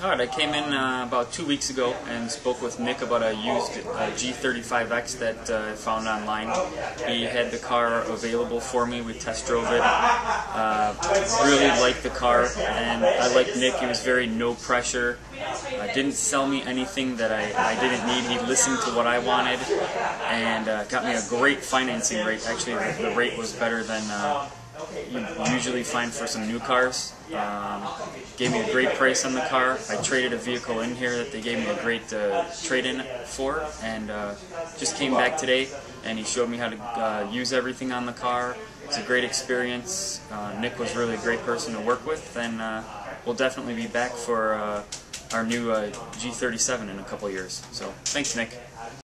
All right, I came in uh, about two weeks ago and spoke with Nick about a used uh, G35X that uh, I found online. He had the car available for me. We test drove it. Uh, really liked the car, and I liked Nick. He was very no pressure. Uh, didn't sell me anything that I, I didn't need. He listened to what I wanted and uh, got me a great financing rate. Actually, the, the rate was better than you usually find for some new cars. Um, gave me a great price on the car. I traded a vehicle in here that they gave me a great uh, trade-in for, and uh, just came back today. And he showed me how to uh, use everything on the car. It's a great experience. Uh, Nick was really a great person to work with, and uh, we'll definitely be back for uh, our new G37 in a couple years. So thanks, Nick.